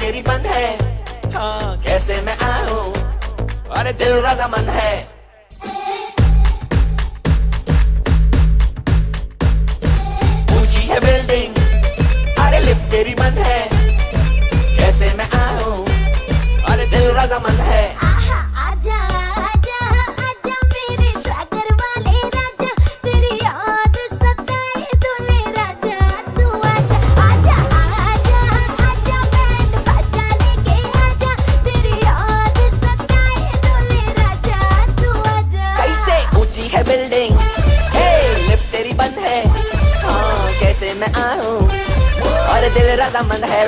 तेरी बंद है। हाँ कैसे मैं आऊँ? अरे दिल राजा मन है। और दिल रजामंद है। आहा आजा आजा आजा मेरे सागर वाले राजा तेरी याद सताए तूने राजा तू आजा आजा आजा आजा बैंड बजा लेके आजा तेरी याद सताए तूने राजा तू आजा। कैसे ऊँची है बिल्डिंग? हे लिफ्ट तेरी बंद है। हाँ कैसे मैं आऊँ? और दिल रजामंद है।